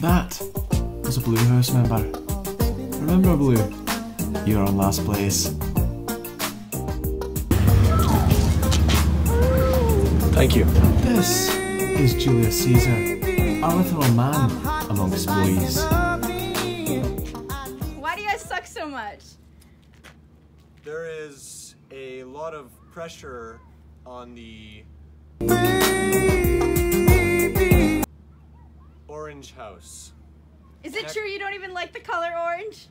That was a Blue House member. Remember, Blue? You're on last place. Thank you. This is Julius Caesar, a little man amongst boys. Why do you guys suck so much? There is a lot of pressure on the orange house. Is it Next- true you don't even like the color orange?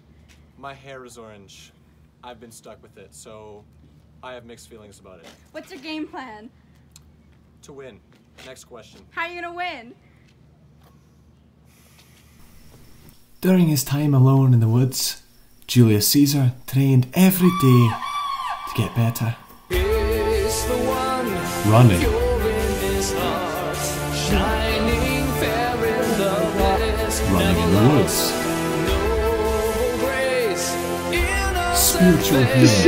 My hair is orange. I've been stuck with it, so I have mixed feelings about it. What's your game plan? To win. Next question. How are you gonna win? During his time alone in the woods, Julius Caesar trained every day to get better. Running, running in the woods, spiritual healing.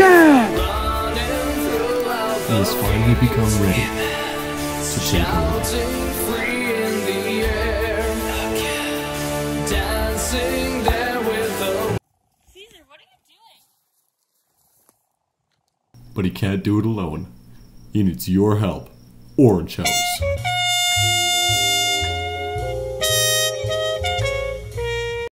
He has finally become ready to take over. Caesar, what are you doing? But he can't do it alone. He needs your help. Orange House.